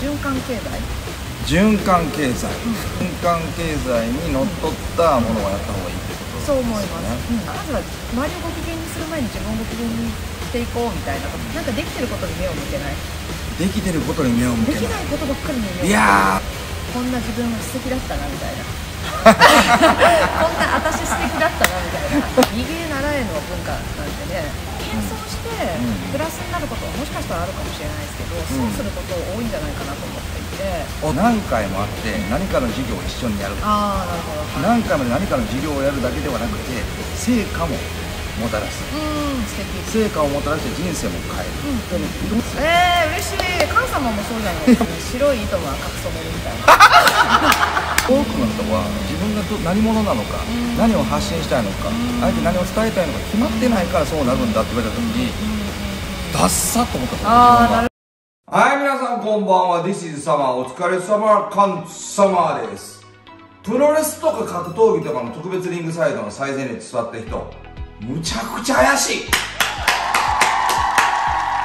循環経済？循環経済、循環経済にのっとったものをやった方がいいってことそう思います、うん。まずは周りをご機嫌にする前に自分をご機嫌にしていこうみたいななんかできてることに目を向けない？できてることに目を向できけない。ないことばっかりに目を向けい。やこんな自分は素敵だったなみたいな。こんな私素敵だったなみたいな。逃げ習えの文化なんてね謙遜してうんプラスになることはもしかしたらあるかもしれないですけど、うん。損すること多いんじゃないかなと思っていて。ー何回もあって何かの授業を一緒にやるああなるほど。何回も何かの授業をやるだけではなくて成果ももたらす。うん素敵。成果をもたらして人生も変える、でもいろん。なえー、嬉しい。神様もそうじゃないですか。白い糸も赤く染めるみたいな多くの人は自分がど何者なのか、うん何を発信したいのか、相手に何を伝えたいのか決まってないからそうなるんだって言われた時に、ダッサと思ったと思うああなるはい、皆さんこんばんは。This is Summer. お疲れ様、カンサマーです。プロレスとか格闘技とかの特別リングサイドの最前列座った人、むちゃくちゃ怪しい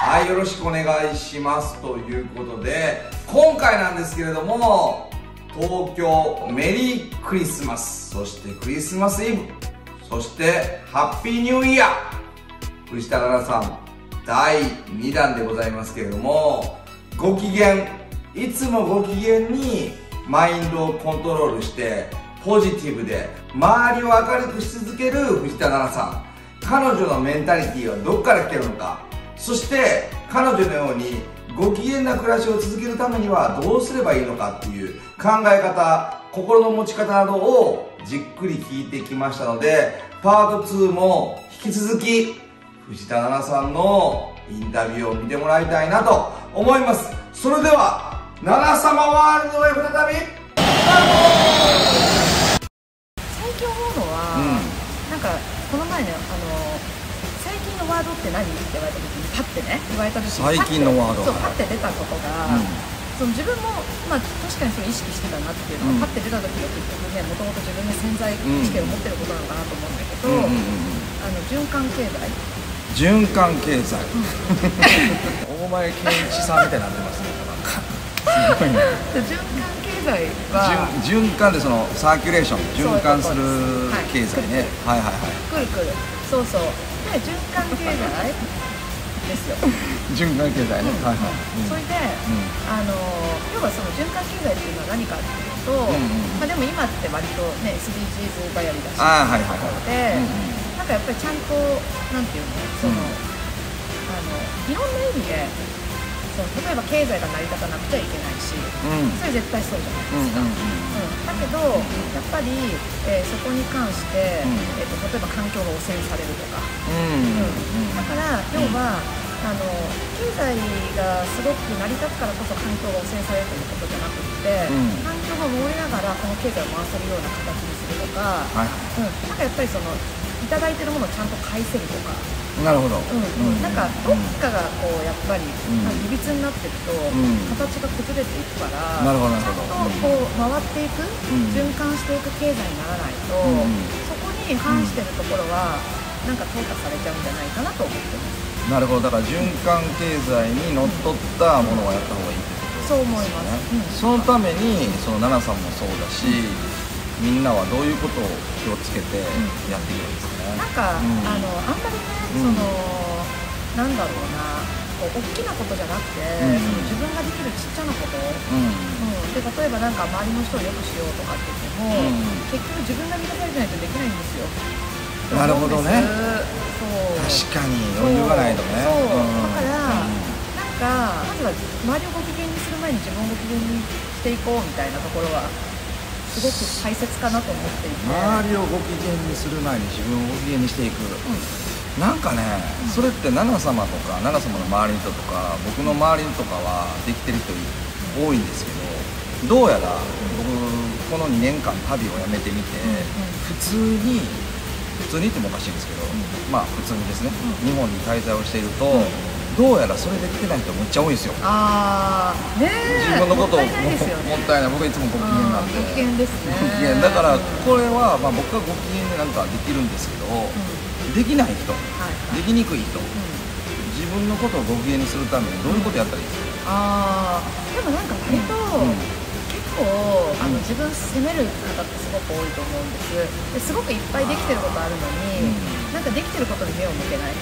はい、よろしくお願いします。ということで、今回なんですけれども、東京メリークリスマス、そしてクリスマスイブ、そしてハッピーニューイヤー。藤田奈々さん第2弾でございますけれどもご機嫌いつもご機嫌にマインドをコントロールしてポジティブで周りを明るくし続ける藤田奈々さん。彼女のメンタリティーはどこから来てるのか。そして彼女のようにご機嫌な暮らしを続けるためにはどうすればいいのかっていう考え方心の持ち方などをじっくり聞いてきましたのでパート2も引き続き藤田奈々さんのインタビューを見てもらいたいなと思います。それでは奈々様ワールドへ再び最近思うのは、なんかこの前ねあののワードって何？って言われた時にパッてね言われた時に最近のワード。そうパッて出たことが、うん。その自分も、まあ、確かにそれ意識してたなっていうのは、うん。パッて出た時が結局ねもともと自分で潜在意識を持ってることなのかなと思うんだけど、うんあの循環経済。循環経済。大前健一さんみたいになってますね。い循環経済は 循循環でそのサーキュレーション循環する経済ねはい。はいはいくる。くるそうそう。で循環経済ですよ。循環経済ね。はいはい。それで、うん。あの要はその循環経済っていうのは何かっていうと、んうんまあ、でも今って割とね SDGs ばやりだしああはいはいはい。で、うんうん。なんかやっぱりちゃんとなんていうのその、うん。あのいろんな意味で例えば経済が成り立たなくちゃいけないしうん。それ絶対そうじゃないですか、うんだけどやっぱり、えーそこに関して、うん。えー、と例えば環境が汚染されるとか、うん。うん。だから要は、あの経済がすごく成り立つからこそ環境が汚染されるということじゃなくって、うん。環境が守りながらこの経済を回せるような形にするとか、はい。うん、なんかやっぱりそのいただいてるものをちゃんと返せるとか、なるほど。うん。うん。なんかどっかがこうやっぱり、いびつになっていくと、ん。形が崩れていくから、なるほどなちゃんるほどとこう回っていく、ん。循環していく経済にならないと、そこに反してるところは、なんか淘汰されちゃうんじゃないかなと思ってます。なるほど。だから循環経済にのっとったものをやった方がいいってことそう思います。うん。そのためにその奈々さんもそうだし、みんなはどういうことを気をつけてやっていけばいいですか？ね、なんか、うん。あのあんまりね、うん。そのなんだろうな、こう大きなことじゃなくて、うん。その自分ができるちっちゃなこと、うん。うん、で例えばなんか周りの人を良くしようとかって言っても、うん。結局自分が満たされてないとできないんですよ。なるほどね。そう確かに余裕がないとね。そう。うん。だから、なんかまずは周りをご機嫌にする前に自分をご機嫌にしていこうみたいなところはすごく大切かなと思っていて。周りをご機嫌にする前に自分をご機嫌にしていく、なんかね、それって奈々様とか奈々様の周りの人とか僕の周りとかはできてる人多いんですけどどうやら僕この2年間旅をやめてみて、普通に普通にってもおかしいんですけど、まあ普通にですね、日本に滞在をしていると、どうやらそれできてない人めっちゃ多いんですよ。ああねえ。自分のことをもったいない僕はいつもご機嫌なんでうんご機嫌で。すねご機嫌だからこれは、まあ、僕はご機嫌でなんかできるんですけど、できない人はいはい。できにくい人うん。自分のことをご機嫌にするためにどういうことやったらいいですか、ああでもなんか自分責める方ってすごく多いと思うん。ですですごくいっぱいできてることあるのに、うん。なんかできてることに目を向けない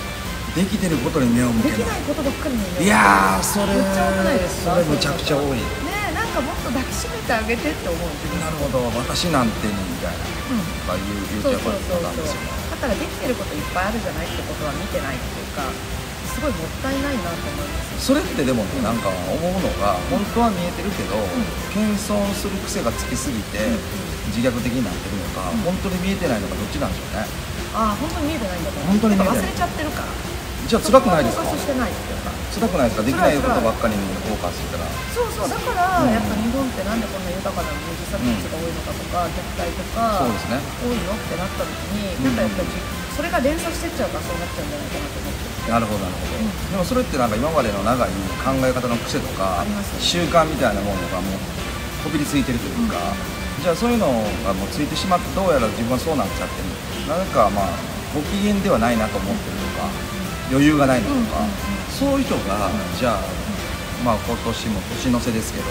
できてることに目を向でけない。きないことばっかりにい。やーそれめっちゃ多くないですか？それむちゃくちゃ多い。ねえなんかもっと抱きしめてあげてって思う。なるほど私なんてにみたいな。うん。とか言う言うてやっそうそうなんですよねだからできてることいっぱいあるじゃないってことは見てないっていうかすごいもったいないなと思います。それってでもねなんか思うのが本当は見えてるけど、謙遜する癖がつきすぎて、自虐的になってるのか、うん。本当に見えてないのかどっちなんでしょうね。ああ本当に見えてないんだと思う。本当に忘れちゃってるからじゃあ辛くないですか？してないっていうか辛くないですか？できないことばっかりにフォーカスしてたら。そうそうだから、うん。やっぱ日本ってなんでこんな豊かなのに自殺率が多いのかとか、虐待とかそうですね。多いのってなった時に、うん。なんかやっぱりじそれが連鎖してっちゃうからそうなっちゃうんじゃないかなと思ってなるほどなるほど、うん。でもそれってなんか今までの長い考え方の癖とか習慣みたいなものがもうこびりついてるというか、じゃあそういうのがもうついてしまってどうやら自分はそうなっちゃってる。なんかまあご機嫌ではないなと思ってる余裕がないなとか、うんうんうん。そういう人がじゃあまあ今年も年の瀬ですけど、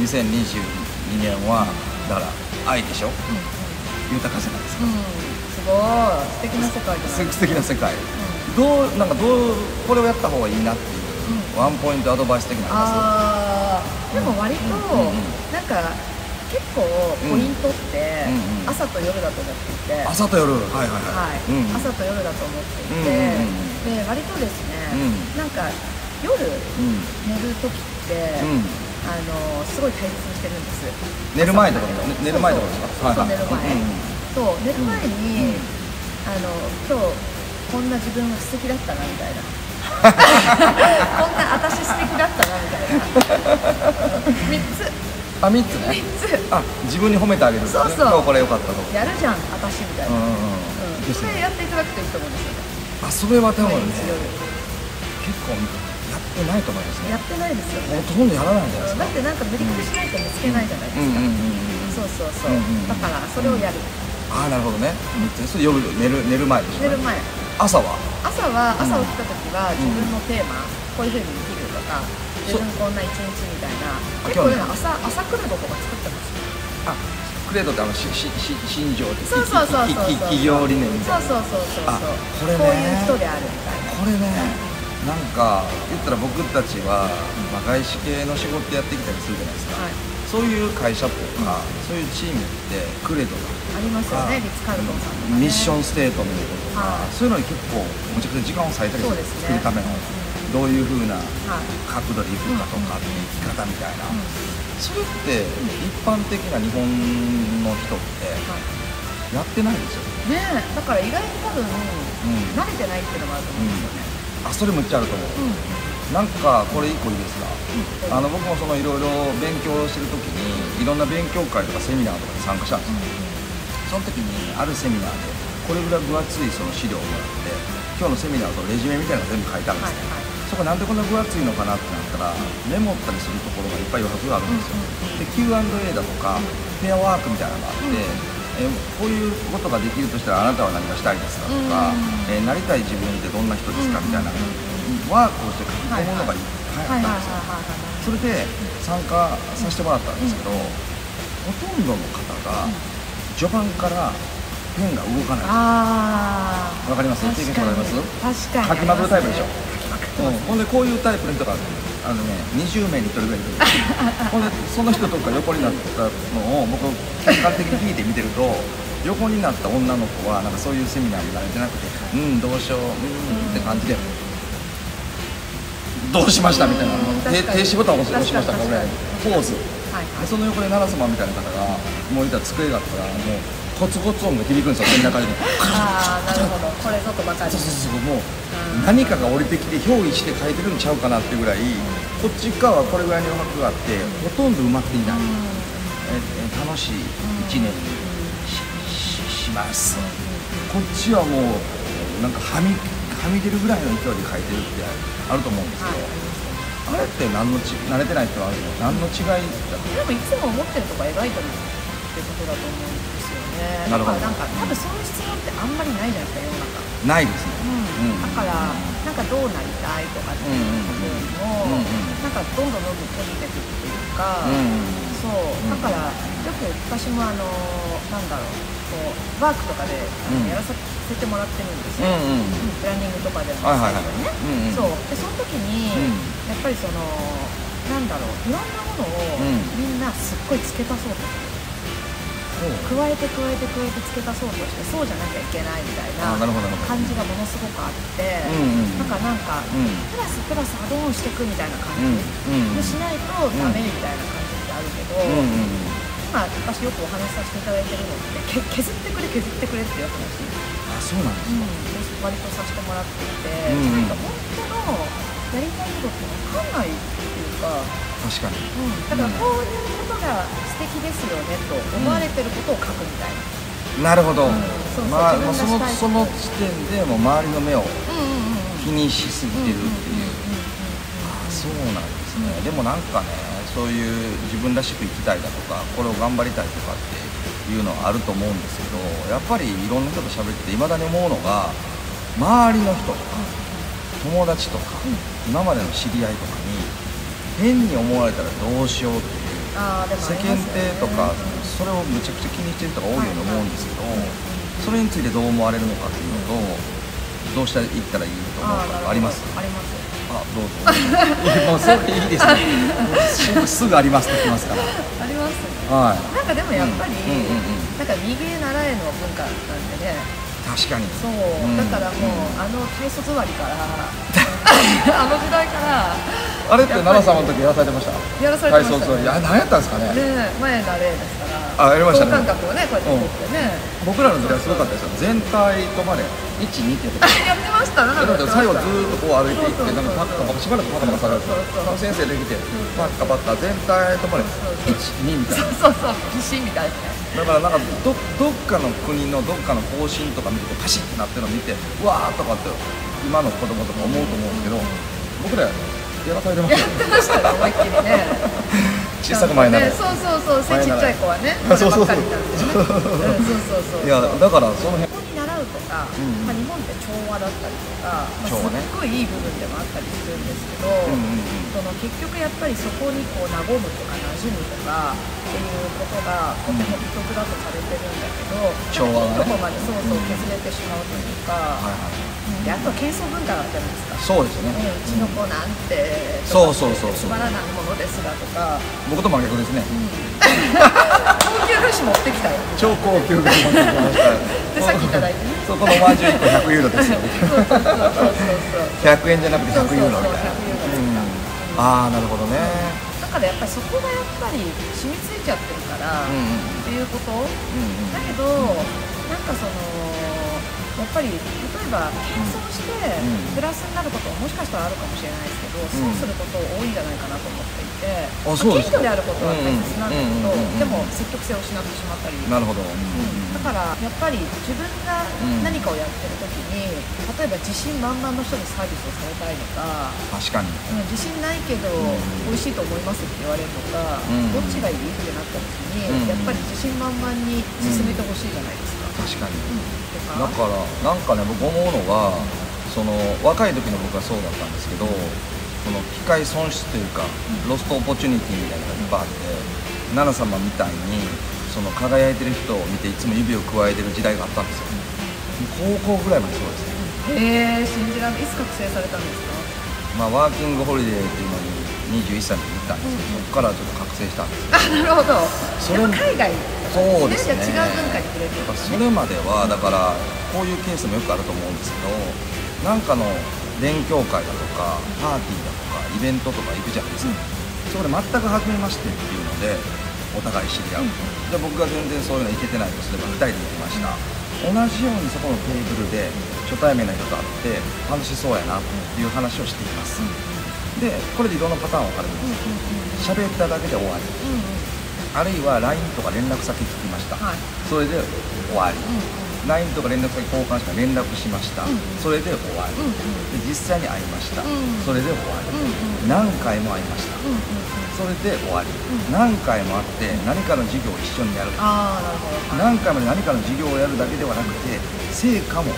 2022年はだから愛でしょ？うん。豊かじゃないですか、うん、すごい。素敵な世界じゃない素敵な世界、どうなんかどうこれをやった方がいいなっていう、ワンポイントアドバイス的なのああー。でも割と、うんうんうん。なんか結構ポイントってうんうん朝と夜だと思っていて、ります朝と夜。はいはいははい。い、うん、朝と夜だと思っていて、うんうんで割とですね、うん。なんか夜うん。寝る時って、うん。あのすごい大切にしてるんです。寝る前とかね。寝る前とかですか？そう寝る前、うんそう寝る前に、うんあの今日こんな自分は素敵だったなみたいな。こんな私素敵だったなみたいな。3つあ三つね。3つ。あ自分に褒めてあげるそうそう。これ良かったと。やるじゃん私みたいな、うんうんうん。ですね。それやっていただくといいと思うんですよ。ねあそれは多分ね結構やってないと思いますね。やってないですよね。ほとんどやらないんじゃないですか。だってなんか無理くりしないと見つけないじゃないですか、うんうんうんうん。そうそうそう、うんうんだからそれをやる、ああなるほどね。三つそれ夜寝る寝る前でしょ寝る前。朝は？朝はうん。朝起きた時は自分のテーマ、こういうふうに生きるとか自分こんな一日みたいな。結構朝朝クルドとか作ってますあクレードってあのししし新庄ってそうそうそうそう企業理念みたいな。そうそうそうそう。あそうこれね。こういう人であるみたいな。これね。なんか言ったら僕たちは、まあ、外資系の仕事やってきたりするじゃないですか、はい。そういう会社とか、そういうチームってクレドが。ありますよねリッツ・カールトンさんね、ミッションステートメントとか、はい。そういうのに結構むちゃくちゃ時間を割いたりする。ね。作るための、どういうふうなはい。角度でいくかとか、って生き方みたいな、うん。それって一般的な日本の人ってはい。やってないですよね。え。だから意外に多分、ん。慣れてないっていうのもあると思うんですよね、あそれむっちゃあると思う、うん。なんかこれ一個いいですか、あの僕もそのいろいろ勉強してる時にいろんな勉強会とかセミナーとかに参加したんですよ、その時にあるセミナーでこれぐらい分厚いその資料をもらって今日のセミナーとレジュメみたいなのが全部書いてあるんですよ、はいはいそこなんでこんな分厚いのかなってなったらメモったりするところがいっぱい余白があるんですよ、で Q&A だとかペアワークみたいなのがあって、えこういうことができるとしたらあなたは何がしたいですかとか、えーなりたい自分ってどんな人ですかみたいなワークをして書き込むのがいっぱいあったんですよ、それで参加させてもらったんですけど、ほとんどの方が序盤からペンが動かない。ああわかります？経験者わかります？確かに。書きまくるタイプでしょほんでこういうタイプの人があのね20名に1人ぐらいいる ほんでその人とか横になったのを僕客観的に聞いて見てると横になった女の子はなんかそういうセミナーに慣れてなくて「うんどうしよううん」って感じで「どうしました?」みたいな。うん停止ボタン押し押しましたか確からに。ポーズ。はいはい。でその横でナラスマンみたいな方がもういたら机があったらもうコツコツ音が響くんですよそんな感じで。ああなるほど。これぞとばかりそうそうそうもう何かが降りてきて憑依して書いてるんちゃうかなっていうぐらいこっち側はこれぐらいの余白があってほとんど埋まっていない、ええ楽しい一年にししします。こっちはもうなんかはみはみ出るぐらいの勢いで書いてるってあると思うんですけど、あれって何のち慣れてない人はあるの？何の違いだとでもいつも思ってるとこ描いてるってことだと思うんですよね。なるほど。だからなんか多分そういう質問ってあんまりないじゃないですか世の中。ないですね、うん。だからなんかどうなりたいとかっていうことよりも、なんかどんどんどんどんポジティブっていうか、うんそう。だからよくく私もあのなんだろうこうワークとかであのうんやらさせてもらってるんですよ、プランニングとかでも最初にね、そう。でその時に、うん。やっぱりそのなんだろういろんなものをうん。みんなすっごい付け足そうとする加えて加えて加えて付け足そうとしてそうじゃなきゃいけないみたいな感じがものすごくあって、うんうんなんかなんか、うん。プラスプラスアドオンしていくみたいな感うんじ、うん。でしないとダメみたいな感じってあるけど、今私よくお話しさせていただいてるのってけ削ってくれ削ってくれっていう話、あそうなんですうん、割とさせてもらっていて、なんか本当のやりたいことって分かんないっていうか、確かに。うん、だからこういうことが素敵ですよねと思われてることを書くみたいな、なるほど、うん。そうそうまあ、そのその時点でもう周りの目をうんうんうんうん。気にしすぎてるっていう、あそうなんですね、でもなんかねそういう自分らしく生きたいだとかこれを頑張りたいとかっていうのはあると思うんですけどやっぱりいろんな人と喋ってていまだに思うのが周りの人とか友達とか、今までの知り合いとかに変に思われたらどうしようっていう世間体とかそれをむちゃくちゃ気にしてる人が多いように思うんですけど、それについてどう思われるのかっていうのとどうしたらいったらいいと思うかあります？あります。あどうぞ。もうそれいいですねすぐありますって言ってますから。ありますね。はい。なんかでもやっぱり、うんうんうんうん。なんか右へ習えの文化なんでね確かに。そう、うん。だからもう、あの体卒割から。あの時代から。あれって奈良様の時やらされてました？やらされてました体操いや何やったんですかね？ね前が例ですから。あやりましたね。等間隔をねこうやって取ってね、僕らの時代すごかったですよ。全体とまで12ってやってやってましたねな最後ずーっとこう歩いていってそうそうそう。なんかパッカパカしばらくパカパカされるんですよそう。そう先生できてパッカパッカ全体とまで12みたいな。そうそう。必死みたいなだからなんかどどっかの国のどっかの方針とか見てパシッてなってるのを見てうわーとかって今の子供とか思うと思うんですけど僕らやらされてましたやってましたね思いっきりね。小さく前になるねそうそうそう背ちっちゃい子はねあ そうそうそうそうそうそう。いやだからその辺ここに習うとか、うん。まあ、日本って調和だったりとか、まあ、すっごいいい部分でもあったりするんですけど、うんうんうん。その結局やっぱりそこにこう和むとか馴染むとかっていうことがとても美徳だとされてるんだけど、調和がね。いいとこまでそうそう削れてしまうというか、はいはいうん。であとは謙遜文化だったじゃないですか。そうですね。ね、うちの子なんてそうそうそうそう。つまらないものですがとか、僕と真逆ですね。高 級菓子持ってきたよ超高級が持ってきました。でさっきいただいてね。そこのまんじゅう1個100ユーロですよ。そうそうそうそうそう。100円じゃなくて100ユーロ。みたいなそうそうそう100ユーロですうん。ああなるほどね。だからやっぱりそこがやっぱり染みついちゃってるから、っていうこと。だけど、なんかそのやっぱり例えば謙遜してん。プラスになることももしかしたらあるかもしれないですけど、うん。損すること多いんじゃないかなと思っていて、あそうですか。謙虚であることは大切なんだけど、でも積極性を失ってしまったり。なるほど、うんだからやっぱり自分が何かをやってる時に、例えば自信満々の人にサービスをされたいのか、確かに。うん自信ないけど美味しいと思いますって言われるのか、うん。どっちがいいってなった時に、うん。やっぱり自信満々に進めてほしいじゃないですか。確かに。とだからなんかね僕思うのがその若い時の僕はそうだったんですけどその機会損失というか、 lost opportunity みたいなのがいっぱいあってナナ様みたいにその輝いてる人を見ていつも指をくわえてる時代があったんですよ。高校ぐらいまでそうですね。へえ信じられないいつ覚醒されたんですか？まあワーキングホリデーっていうのに21歳の時に行ったんですけど、そこからちょっと覚醒したんですよ。あなるほど。それ海外そうですね。違う文化に触れてるやっぱそれまではだからこういうケースもよくあると思うんですけどなんかの勉強会だとかパーティーだとかイベントとか行くじゃないですか、そこで全く初めましてっていうのでお互い知り合う、じゃあ僕が全然そういうの行けてないとすれば2人で行きました、同じようにそこのテーブルで初対面の人と会って楽しそうやなっていう話をしています、でこれでいろんなパターン分かれるんです喋っただけで終わり。うんうんあるいは LINE とか連絡先聞きました、はい。それで終わり、うん LINE とか連絡先交換したら連絡しました、うんそれで終わり、で実際に会いました、うんそれで終わり、何回も会いました、それで終わり、ん何回も会って何かの授業を一緒にやる。何回も何かの授業をやるだけではなくて成果も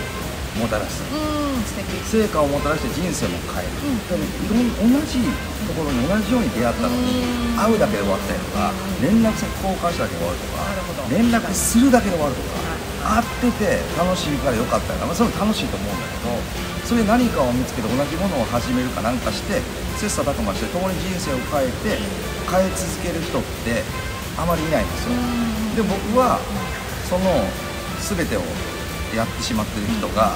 もたらすうん素敵。成果をもたらして人生も変える、多分いろん同じところに同じように出会ったのにうん。会うだけで終わったりとか連絡先交換しただけで終わるとか連絡するだけで終わるとか会ってて楽しいからよかったよな、まあ、それも楽しいと思うんだけどそれで何かを見つけて同じものを始めるかなんかして切磋琢磨して共に人生を変えて変え続ける人ってあまりいないんですよ。で僕はその全てをやってしまってる人が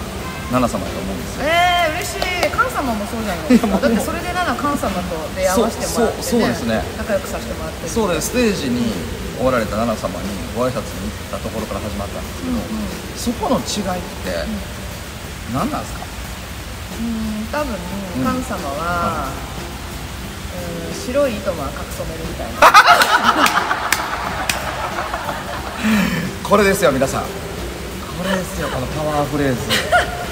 奈々様だと思うんですよ。えー、嬉しい。菅様もそうじゃないですか。だってそれでなら菅様と出会わせてもらって、ね、そうですね。仲良くさせてもらってる。そうです。ステージにおられた奈々様にご挨拶に行ったところから始まったんですけど、そこの違いって何なんですか？うん多分うん。菅様は、うん、白い糸も赤く染めるみたいな。これですよ皆さんこれですよこのパワーフレーズ。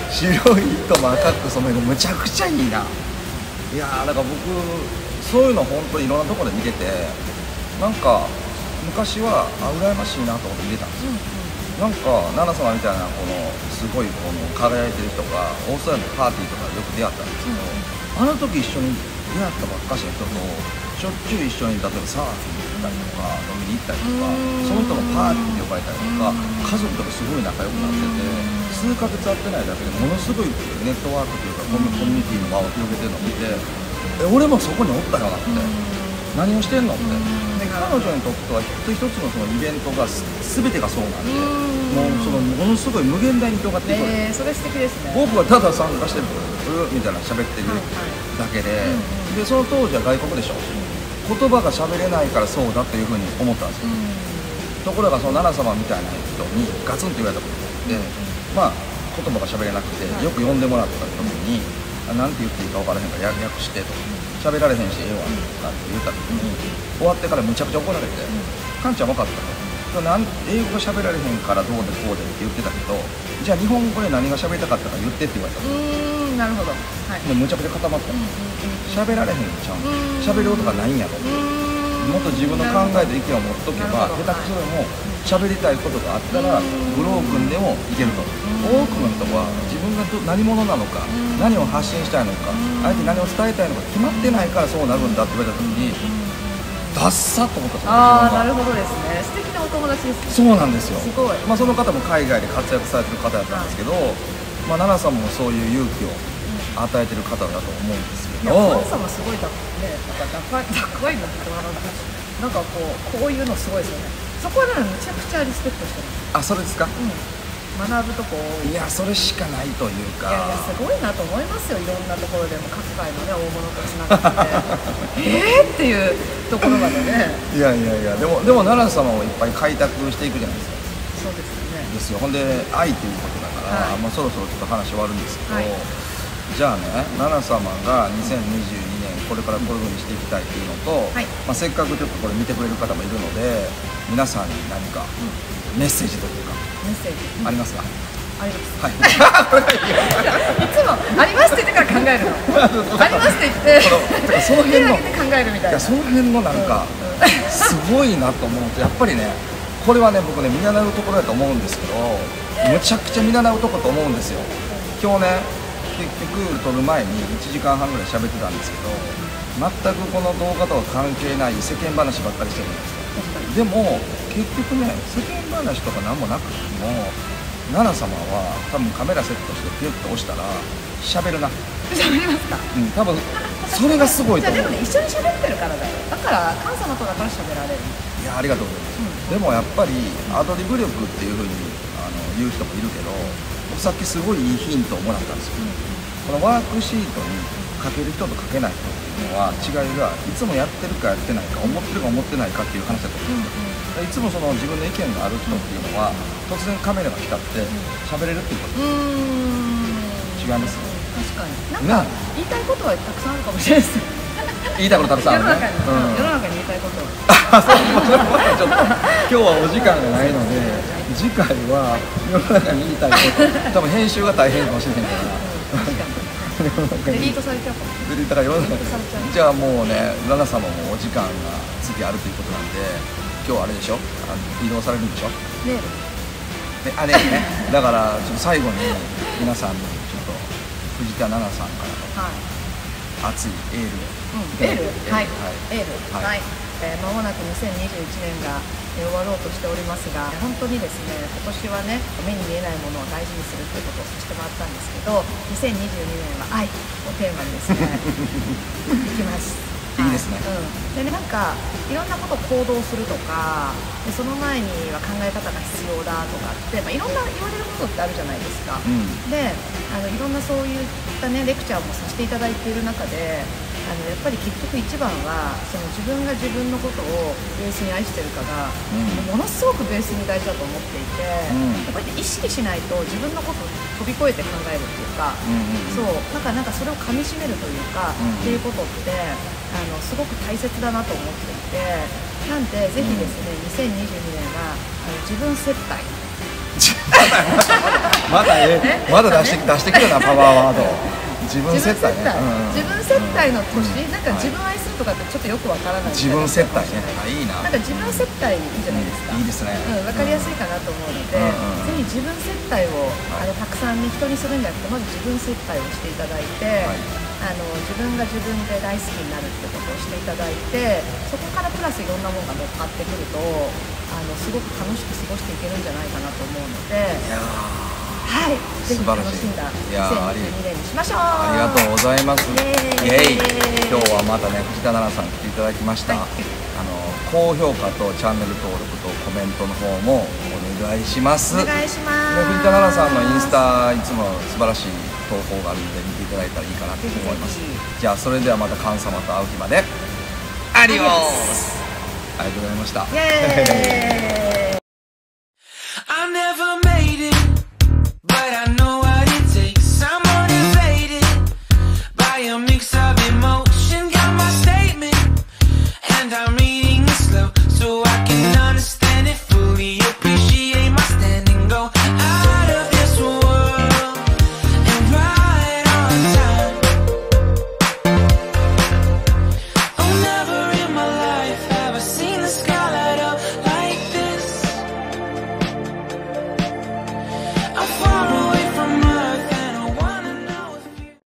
白い糸も赤く染めるむちゃくちゃいいな。いやーだから僕そういうの本当にいろんなところで見ててなんか昔はあ羨ましいなと思って見てたんですよ。なんか奈々様みたいなこのすごいこの輝いてる人がオーストラリアのパーティーとかでよく出会ったんですけど、あの時一緒に出会ったばっかしの人としょっちゅう一緒に例えばサーフィン行ったりとか飲みに行ったりとかその人のパーティーで呼ばれたりとか家族とかすごい仲良くなってて数ヶ月会ってないだけでものすごいネットワークというかコミュニティの輪を広げてるのを見てえ俺もそこにおったよなって。何をしてんのって。で彼女にとっては一つ一つのそのイベントがす全てがそうなんでもうそのものすごい無限大に広がっていく。えー、それ素敵ですね。僕はただ参加してるみたいな喋ってるだけで、でその当時は外国でしょ、言葉が喋れないからそうだっていうふうに思ったんですよ、ところがその奈々様みたいな人にガツンと言われたことがあって、まあ言葉が喋れなくてよく呼んでもらった時に、あなんて言っていいか分からへんから訳してと。喋られへんしええわとかって言った時に終わってからむちゃくちゃ怒られて「カンちゃん分かった」と。なん英語が喋られへんからどうでこうでって言ってたけどじゃあ日本語で何が喋りたかったか言ってって言われた。うーんなるほど。はい。でむちゃくちゃ固まった。喋られへんのちゃうん。喋ることがないんやろ。もっと自分の考えと意見を持っとけば下手くそでも喋りたいことがあったらグロー君でもいけると。多くの人は自分がど何者なのか何を発信したいのか相手に何を伝えたいのか決まってないからそうなるんだって言われた時にダッサと思ったああなるほどですね。素敵なお友達ですね。そうなんですよ。すごい。まあ、その方も海外で活躍されてる方だったんですけど、まあ、奈々さんもそういう勇気を与えてる方だと思うんですけいやど、菅様すごいだね。なんか高い高いのってなんかこうこういうのすごいですよね。そこはねめちゃくちゃリスペクトしてます。あそれですか？うん学ぶとこ多い。いやそれしかないというか。いやいやすごいなと思いますよいろんなところでも各界のね大物とつながっててえーっていうところまでね。いやいやいやでもでも奈良様をいっぱい開拓していくじゃないですか。そうですよね。ですよ。ほんで愛ということだから、はい。まあ、そろそろちょっと話終わるんですけど、はい。じゃあね奈良様が2022年これからこういうふうにしていきたいっていうのと、はい。まあ、せっかくちょっとこれ見てくれる方もいるので皆さんに何かメッセージというかメッセージ？ありますか、あります。はい。いつもありますって言ってから考えるの。ありますって言って。その辺の考えるみたいな。いやその辺のなんかすごいなと思うとやっぱりねこれはね僕ね見習うところだと思うんですけどむちゃくちゃ見習うところと思うんですよ。今日ね結局撮る前に1時間半ぐらい喋ってたんですけど全くこの動画とは関係ない世間話ばっかりしてるんですよ。でも結局ね世間話とか何もなくても奈々様は多分カメラセットしてピュッと押したら喋るな。喋りますか？うん多分それがすごいと思う。でもね一緒に喋ってるからだよ。だから菅様とだから喋られる。いやありがとうございます、でもやっぱりアドリブ力っていうふうにあの言う人もいるけど僕さっきすごいいいヒントをもらったんですよ、このワークシートに書ける人と書けない人っていうのは違いがいつもやってるかやってないか思ってるか思ってないかっていう話だと思うんですよ、いつもその自分の意見がある人っていうのは突然カメラが光って喋れるっていうこと。うーん。違います確かに。なんか言いたいことはたくさんあるかもしれないです言いたいことたくさんあるね。世の中に言いたいこと。は あそうそれまたちょっと今日はお時間がないので次回は世の中に言いたいこと。多分編集が大変かもしれへんから。デリートされちゃうかも。デリートされちゃう。じゃあもうね奈々様もお時間が次あるということなんで今日はあれでしょ？あの移動されるんでしょ？メールであれねだからちょっと最後に皆さんにちょっと藤田奈々さんからはい。の熱いエールをうん、エールはい、はいエールはい。はい、えー、間もなく2021年がえー終わろうとしておりますが本当にですね今年はね目に見えないものを大事にするということをさせてもらったんですけど2022年は愛をテーマにですね いきますいいですね。はい。うん、でねなんかいろんなことを行動するとかでその前には考え方が必要だとかって、まあ、いろんな言われることってあるじゃないですか、うん。であのいろんなそういった、ね、レクチャーもさせていただいている中であのやっぱり結局一番はその自分が自分のことをベースに愛してるかが、うん。ものすごくベースに大事だと思っていて、うん。やっぱり意識しないと自分のことを飛び越えて考えるっていうか、うんうんうん。そう。なんかなんかそれをかみしめるというか、うんっていうことってあのすごく大切だなと思っていてなんでぜひですね、2022年はあの自分接待。まだええまだ出して出してくるなパワーワード自分接待ね。自分接待。の年、うん。なんか自分愛するとかってちょっとよくわからない。自分接待ね。あいいな。なんか自分接待いいじゃないですか、いいですね。うん、分かりやすいかなと思うので、うんうんぜひ自分接待を、はい。あのたくさんに人にするんじゃなくてまず自分接待をしていただいて、はい。あの自分が自分で大好きになるってことをしていただいてそこからプラスいろんなものが乗っかってくるとあのすごく楽しく過ごしていけるんじゃないかなと思うので、はい、素晴らしい。いやーあり2022年にしましょう。ありがとうございます。イエーイ。今日はまたね藤田奈々さん来ていただきました、はい。あの高評価とチャンネル登録とコメントの方もお願いします。お願いします。で藤田奈々さんのインスタいつも素晴らしい投稿があるので見ていただいたらいいかなと思います。じゃあそれではまた神様と会う日まで。アディオスありがとうございました